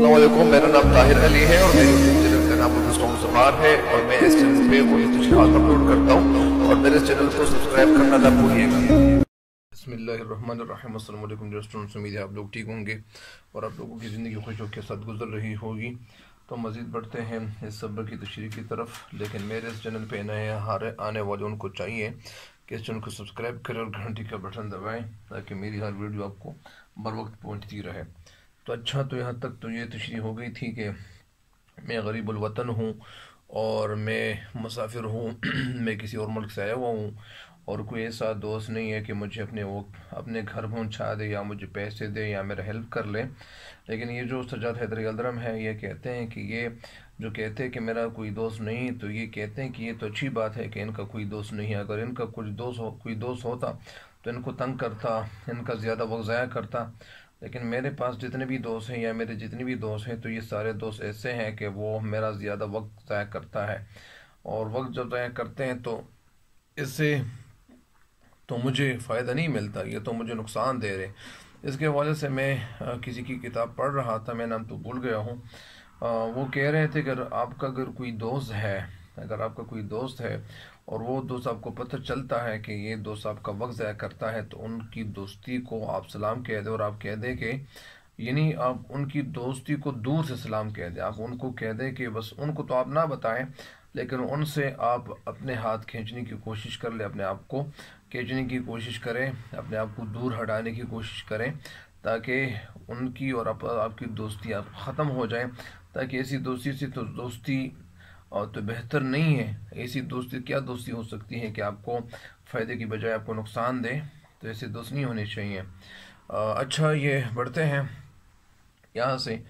मेरा नाम ताहिर अली है और मेरे चैनल का नाम है और मैं इस चैनल पे अपलोड करता हूँ और मेरे चैनल को सब्सक्राइब करना ना भूलिएगा। उम्मीद है आप लोग ठीक होंगे और आप लोगों की ज़िंदगी खुशियों के साथ गुजर रही होगी। तो मज़ीद बढ़ते हैं इस सब्र की तशरी की तरफ़, लेकिन मेरे इस चैनल पर नए हारे आने वाले उनको चाहिए कि इस चैनल को सब्सक्राइब करें और घंटी का बटन दबाएँ ताकि मेरी हर वीडियो आपको बर वक्त पहुँचती रहे। तो अच्छा तो यहाँ तक तो ये तशरी हो गई थी कि मैं गरीबुलवतन हूँ और मैं मुसाफिर हूँ, मैं किसी और मुल्क से आया हुआ हूँ और कोई ऐसा दोस्त नहीं है कि मुझे अपने वो, अपने घर पहुँचा दे या मुझे पैसे दे या मेरा हेल्प कर ले। लेकिन ये जो सजाद हैदर अलदरम है, ये कहते हैं कि ये जो कहते हैं कि मेरा कोई दोस्त नहीं तो ये कहते हैं कि ये तो अच्छी बात है कि इनका कोई दोस्त नहीं है। अगर इनका कुछ दोस्त हो, कोई दोस्त होता तो इनको तंग करता, इनका ज़्यादा वक्त ज़ाया करता। लेकिन मेरे पास जितने भी दोस्त हैं या मेरे जितने भी दोस्त हैं तो ये सारे दोस्त ऐसे हैं कि वो मेरा ज़्यादा वक्त ज़ाया करता है। और वक्त जब ज़ाया करते हैं तो इससे तो मुझे फ़ायदा नहीं मिलता, ये तो मुझे नुकसान दे रहे इसके वजह से मैं किसी की किताब पढ़ रहा था, मैं नाम तो भूल गया हूँ। वो कह रहे थे कि आपका अगर कोई दोस्त है, अगर आपका कोई दोस्त है और वो दोस्त आपको पता चलता है कि ये दोस्त आपका वक्त ज़ाया करता है तो उनकी दोस्ती को आप सलाम कह दें और आप कह दें कि यानी आप उनकी दोस्ती को दूर से सलाम कह दें। आप उनको कह दें कि बस उनको तो आप ना बताएँ लेकिन उनसे आप अपने हाथ खींचने की कोशिश कर लें अपने आप को खींचने की कोशिश करें अपने आप को दूर हटाने की कोशिश करें ताकि उनकी और आप, आपकी दोस्ती आप ख़त्म हो जाए ताकि ऐसी दोस्ती से तो दोस्ती और तो बेहतर नहीं है। ऐसी दोस्ती, क्या दोस्ती हो सकती है कि आपको फ़ायदे की बजाय आपको नुकसान दे? तो ऐसी दोस्त नहीं होनी चाहिए। अच्छा ये बढ़ते हैं। यहाँ से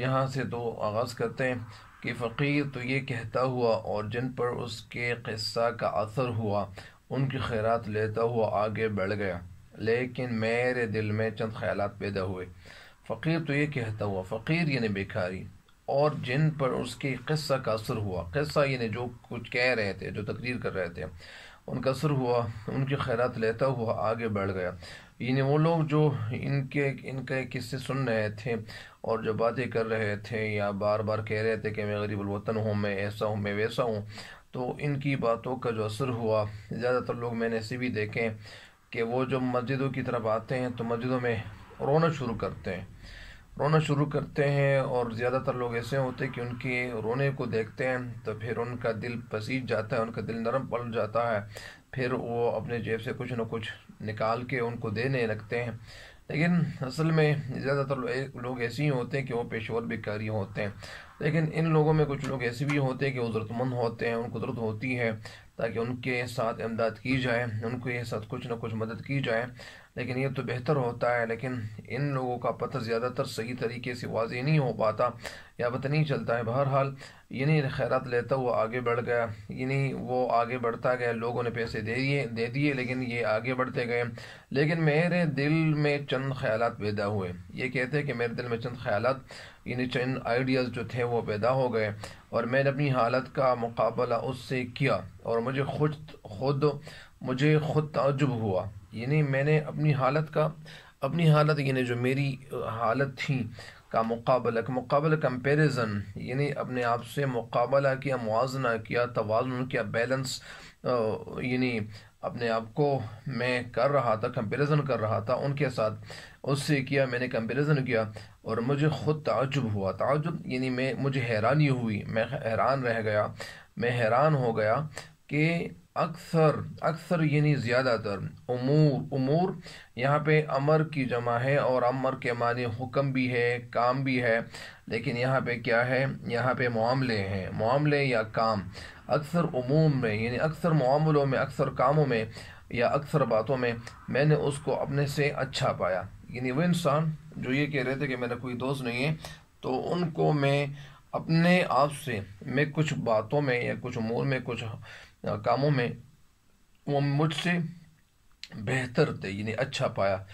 यहाँ से तो आगाज़ करते हैं कि फ़कीर तो ये कहता हुआ और जिन पर उसके क़स्सा का असर हुआ, उनकी खैरात लेता हुआ आगे बढ़ गया। लेकिन मेरे दिल में चंद ख्याल पैदा हुए। फ़कीर तो ये कहता हुआ, फ़कीर यानी बेकारी और जिन पर उसके क़स्सा का असर हुआ। क़स्सा यानी जो कुछ कह रहे थे, जो तकरीर कर रहे थे, उनका असर हुआ, उनकी खैरात लेता हुआ आगे बढ़ गया। यानी वो लोग जो इनके इनके किस्से सुन रहे थे और जो बातें कर रहे थे या बार बार कह रहे थे कि मैं गरीब वतन हूँ, मैं ऐसा हूँ, मैं वैसा हूँ तो इनकी बातों का जो असर हुआ, ज़्यादातर लोग मैंने ऐसे भी देखे कि वो जो मस्जिदों की तरफ़ आते हैं तो मस्जिदों में रोना शुरू करते हैं। रोना शुरू करते हैं और ज़्यादातर लोग ऐसे होते हैं कि उनके रोने को देखते हैं तो फिर उनका दिल पसीज जाता है, उनका दिल नरम पड़ जाता है। फिर वो अपने जेब से कुछ ना कुछ निकाल के उनको देने लगते हैं। लेकिन असल में ज़्यादातर लोग ऐसे ही होते हैं कि वो पेशवर बेकारी होते हैं। लेकिन इन लोगों में कुछ लोग ऐसे भी होते हैं कि वो ज़रूरतमंद होते हैं, उनको ज़रूरत होती है, ताकि उनके साथ इमदाद की जाए, उनके साथ कुछ ना कुछ मदद की जाए। लेकिन ये तो बेहतर होता है, लेकिन इन लोगों का पता ज़्यादातर सही तरीके से वाजे नहीं हो पाता या पता नहीं चलता है। बहरहाल यानी खैरात लेता हुआ आगे बढ़ गया। यानी वो आगे बढ़ता गया, लोगों ने पैसे दे दिए दे दिए, लेकिन ये आगे बढ़ते गए। लेकिन मेरे दिल में चंद ख्याल पैदा हुए। ये कहते हैं कि मेरे दिल में चंद ख्याल यानी चंद आइडियाज़ जो थे, वो पैदा हो गए, और मैंने अपनी हालत का मुकाबला उससे किया, और मुझे खुद खुद, मुझे खुद तजुब हुआ। यानी मैंने अपनी हालत का, अपनी हालत यानी जो मेरी हालत थी का मुकाबला का मुकाबला कंपेरिज़न यानी अपने आप से मुकाबला किया मुजना किया तोज़ुन किया बैलेंस यानी अपने आप को मैं कर रहा था कंपेरिज़न कर रहा था, उनके साथ उससे किया, मैंने कंपेरिज़न किया और मुझे ख़ुद ताजुब हुआ। ताजुब यानी मैं, मुझे हैरानी हुई, मैं हैरान रह गया, मैं हैरान हो गया कि अक्सर अक्सर यानी ज़्यादातर। अमूर उमूर, यहाँ पे अमर की जमा है और अमर के माने हुक्म भी है, काम भी है, लेकिन यहाँ पे क्या है? यहाँ पे मामले हैं, मामले या काम। अक्सर उमूम में, यानी अक्सर मामलों में, अक्सर कामों में या अक्सर बातों में मैंने उसको अपने से अच्छा पाया। यानी वो इंसान जो ये कह रहे थे कि मेरा कोई दोस्त नहीं है तो उनको मैं अपने आप से, मैं कुछ बातों में या कुछ उमूर में, कुछ कामों में वो मुझसे बेहतर थे, यानी अच्छा पाया।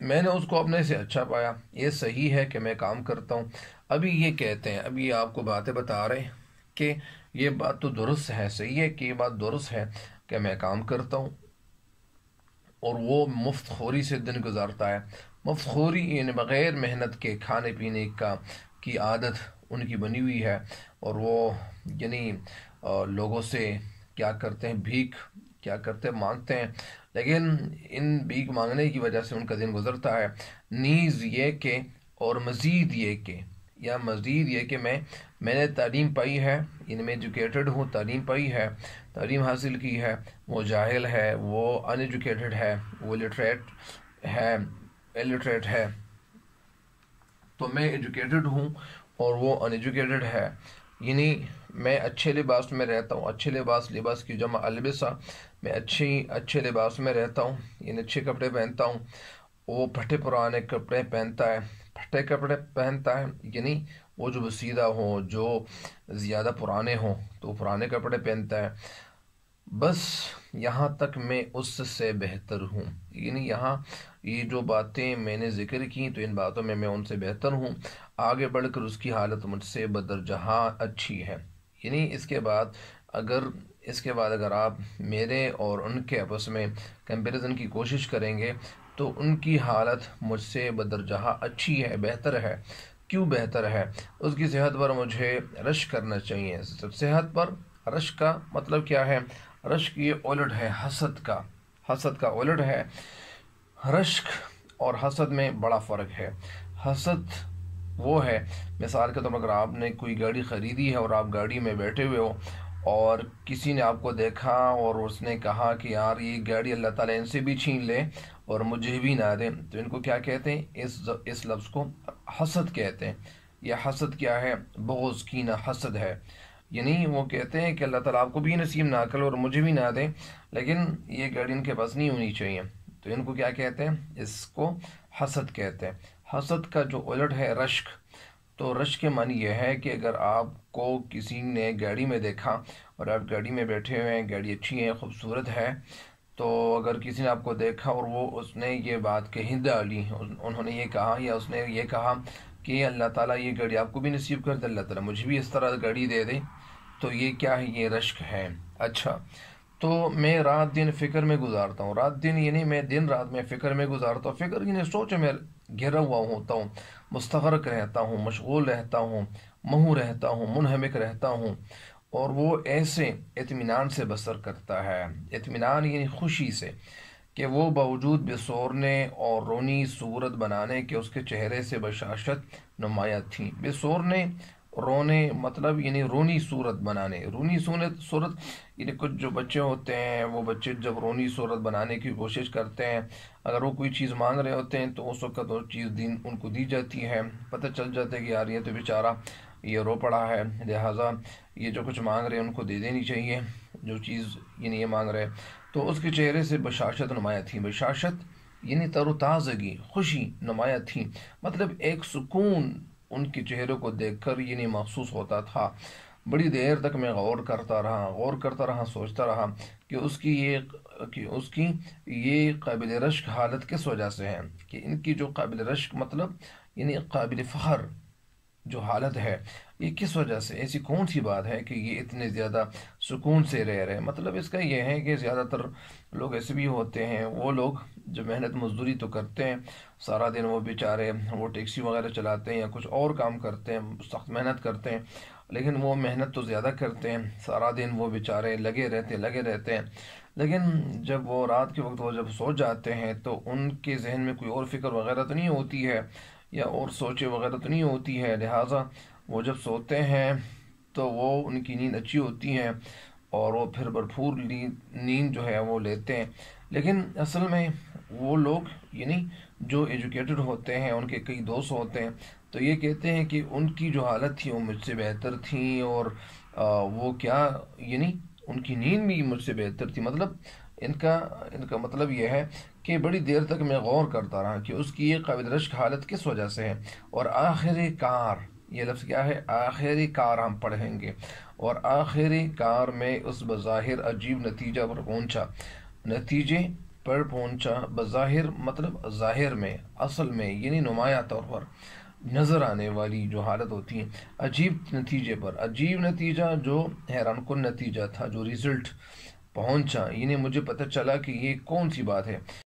मैंने उसको अपने से अच्छा पाया। ये सही है कि मैं काम करता हूँ। अभी ये कहते हैं, अभी आपको बातें बता रहे हैं कि ये बात तो दुरुस्त है, सही है कि ये बात दुरुस्त है कि मैं काम करता हूँ। और वो मुफ़्त खोरी से दिन गुजारता है। मुफ़्त खोरी यानी बग़ैर मेहनत के खाने पीने का, की आदत उनकी बनी हुई है। और वो, यानी लोगों से क्या करते हैं, भीख क्या करते हैं, मांगते हैं। लेकिन इन भीख मांगने की वजह से उनका दिन गुजरता है। नीज़ ये के और मज़ीद ये के, या मज़ीद ये कि मैं मैंने तालीम पाई है, इनमें एजुकेटेड हूँ, तालीम पाई है, तालीम हासिल की है, वो जाहिल है, वो अनएजुकेटेड है, वो लिटरेट है इलिटरेट है। तो मैं एजुकेटेड हूँ और वो अनएजुकेटेड है। यानी मैं अच्छे लिबास में रहता हूँ। अच्छे लिबास लिबास की जमा अलबिसा मैं अच्छी, अच्छे लिबास में रहता हूँ। यानी अच्छे कपड़े पहनता हूँ। वो फटे पुराने कपड़े पहनता है। फटे कपड़े पहनता है, यानी वो जो वसीदा हो, जो ज़्यादा पुराने हों तो पुराने कपड़े पहनता है। बस यहाँ तक मैं उससे बेहतर हूँ। यानी यहाँ ये जो बातें मैंने ज़िक्र की तो इन बातों में मैं उनसे बेहतर हूँ। आगे बढ़कर उसकी हालत मुझसे बदरजहाँ अच्छी है। यानी इसके बाद अगर, इसके बाद अगर आप मेरे और उनके आपस में कंपैरिजन की कोशिश करेंगे तो उनकी हालत मुझसे बदरजहाँ अच्छी है, बेहतर है। क्यों बेहतर है? उसकी सेहत पर मुझे रश करना चाहिए। सेहत पर? रश का मतलब क्या है? रश्क ये उलट है हसद का। हसद का उलट है। रश्क और हसद में बड़ा फ़र्क है। हसद वो है, मिसाल के तौर तो पर अगर आपने कोई गाड़ी ख़रीदी है और आप गाड़ी में बैठे हुए हो और किसी ने आपको देखा और उसने कहा कि यार ये गाड़ी अल्लाह ताला इनसे भी छीन ले और मुझे भी ना दे तो इनको क्या कहते हैं? इस इस लफ्ज़ को हसद कहते हैं। यह हसद क्या है? बोझ की ना हसद है। यानी वो कहते हैं कि अल्लाह ताला आपको भी नसीब ना कर और मुझे भी ना दें, लेकिन ये गाड़ी इनके पास नहीं होनी चाहिए। तो इनको क्या कहते हैं? इसको हसद कहते हैं। हसद का जो उलट है रश्क तो रश्क के मानी यह है कि अगर आपको किसी ने गाड़ी में देखा और आप गाड़ी में बैठे हुए हैं, गाड़ी अच्छी है, खूबसूरत है तो अगर किसी ने आपको देखा और वो उसने ये बात कही डाली उन्होंने ये कहा या उसने ये कहा कि अल्लाह ताला ये गाड़ी आपको भी नसीब कर दे, अल्लाह ताला मुझे भी इस तरह गाड़ी दे दे तो ये क्या है? ये रश्क है। अच्छा तो मैं रात दिन फ़िक्र में गुजारता हूँ। रात दिन यानी मैं दिन रात में फ़िक्र में गुजारता हूँ। फ़िक्र यानी सोच में घिरा हुआ होता हूँ। मुस्तरक रहता हूँ, मशगूल रहता हूँ, महू रहता हूँ, मुनहमिक रहता हूँ और वो ऐसे इतमान से बसर करता है। इतमान यानी खुशी से कि वो बावजूद बेसोरने और रोनी सूरत बनाने के उसके चेहरे से बशाशत नुमाया थी। बेसोरने रोने मतलब यानी रोनी सूरत बनाने। रोनी सूरत सूरत, यानी कुछ जो बच्चे होते हैं, वो बच्चे जब रोनी सूरत बनाने की कोशिश करते हैं, अगर वो कोई चीज़ मांग रहे होते हैं तो उस वक्त वो चीज़ दिन, उनको दी जाती है। पता चल जाता है कि यार, ये तो बेचारा, ये रो पड़ा है, लिहाजा ये जो कुछ मांग रहे हैं, उनको दे देनी चाहिए, जो चीज़, यानी ये मांग रहे हैं। तो उसके चेहरे से बशाशत नुमाया थी। बशाशत, यानी तरोताज़गी, खुशी नुमाया थी। मतलब एक सुकून उनके चेहरे को देखकर ये नहीं महसूस होता था। बड़ी देर तक मैं गौर करता रहा, गौर करता रहा, सोचता रहा कि उसकी ये, कि उसकी ये काबिल रश्क हालत किस वजह से है? कि इनकी जो काबिल रश्क मतलब यानी काबिल फ़ख्र जो हालत है, ये किस वजह से? ऐसी कौन सी बात है कि ये इतने ज़्यादा सुकून से रह रहे हैं? मतलब इसका यह है कि ज़्यादातर लोग ऐसे भी होते हैं, वो लोग जो मेहनत मजदूरी तो करते हैं, सारा दिन वो बेचारे वो टैक्सी वगैरह चलाते हैं या कुछ और काम करते हैं, सख्त मेहनत करते हैं, लेकिन वो मेहनत तो ज़्यादा करते हैं, सारा दिन वो बेचारे लगे रहते लगे रहते हैं। लेकिन जब वो रात के वक्त वो जब सो जाते हैं तो उनके जहन में कोई और फ़िक्र वगैरह तो नहीं होती है? या और सोचे वगैरह तो नहीं होती है। लिहाजा वो जब सोते हैं तो वो उनकी नींद अच्छी होती है और वो फिर भरपूर नींद जो है वो लेते हैं। लेकिन असल में वो लोग यानी जो एजुकेटेड होते हैं उनके कई दोस्त होते हैं तो ये कहते हैं कि उनकी जो हालत थी वो मुझसे बेहतर थी और आ, वो क्या यानी उनकी नींद भी मुझसे बेहतर थी। मतलब इनका इनका मतलब यह है कि बड़ी देर तक मैं गौर करता रहा कि उसकी ये काबिल रश्क हालत किस वजह से है। और आखिर कार, ये लफ्ज़ क्या है? आखिरी कार हम पढ़ेंगे। और आखिरी कार में उस बज़ाहिर अजीब नतीजा पर पहुँचा। नतीजे पर पहुँचा, बज़ाहिर मतलब ज़ाहिर में, असल में, यानी नुमाया तौर पर नज़र आने वाली जो हालत होती है, अजीब नतीजे पर। अजीब नतीजा जो हैरान कन नतीजा था, जो रिज़ल्ट पहुँचा। इन्हें मुझे पता चला कि ये कौन सी बात है।